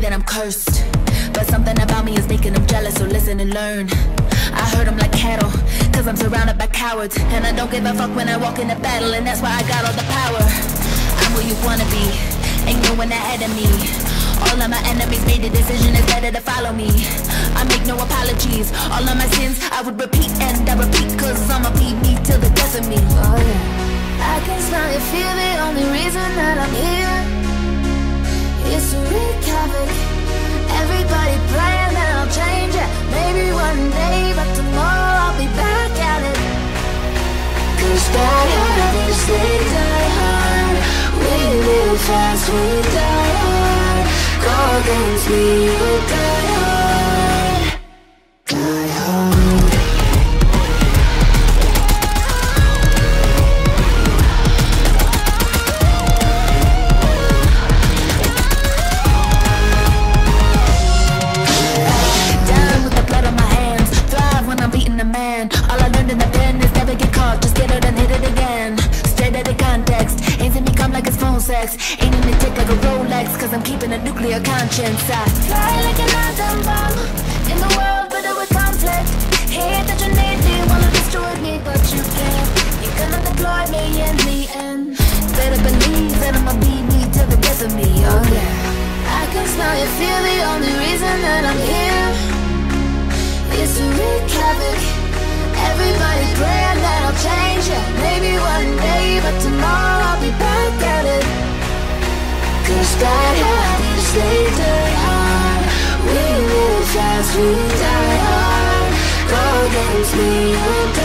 that I'm cursed. But something about me is making them jealous, so listen and learn. I hurt them like cattle, cause I'm surrounded by cowards. And I don't give a fuck when I walk into battle, and that's why I got all the power. I'm where you wanna be, ain't no one ahead of me. All of my enemies made the decision, it's better to follow me. I make no apologies, all of my sins I would repeat and I repeat, cause I'ma me till the death of me. Oh yeah. I can smell you feel the only reason that I'm here Cause bad habits, they die hard. We live fast, we die hard. Go against me, you die hard. Die hard. Down come like it's phone sex. Ain't in the tick like a Rolex, cause I'm keeping a nuclear conscience. I Fly like an atom bomb In the world riddled with conflict Hate that you need me, wanna destroy me But you can't, you cannot deploy me in the end better believe that I'ma be me till the death of me. Oh yeah. I can smell you, feel the only reason that I'm here we die on. Go against me